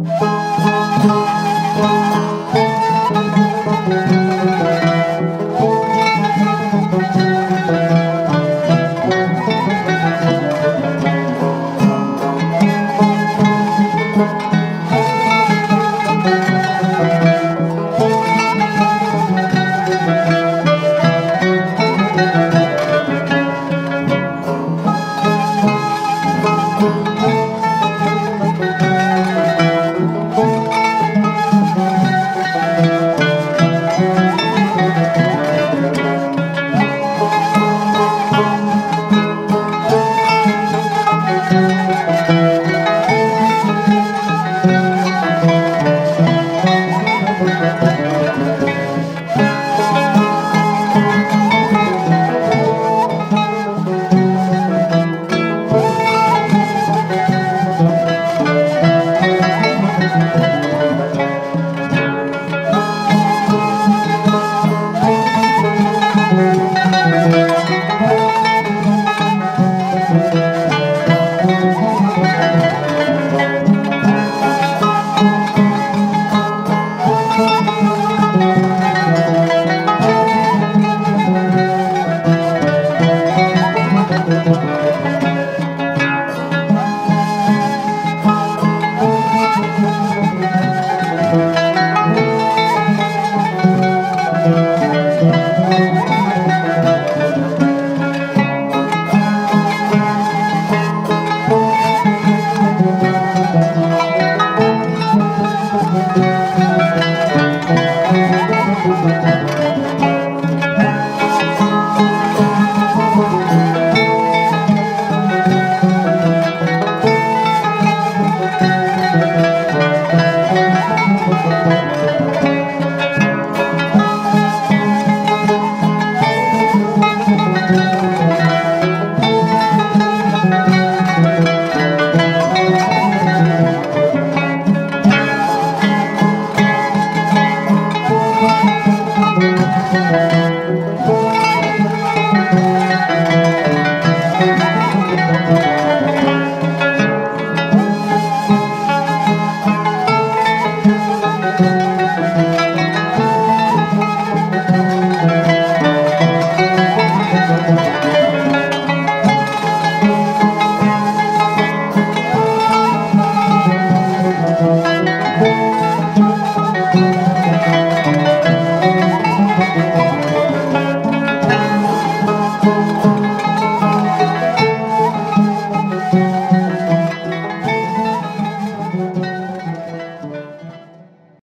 Bye.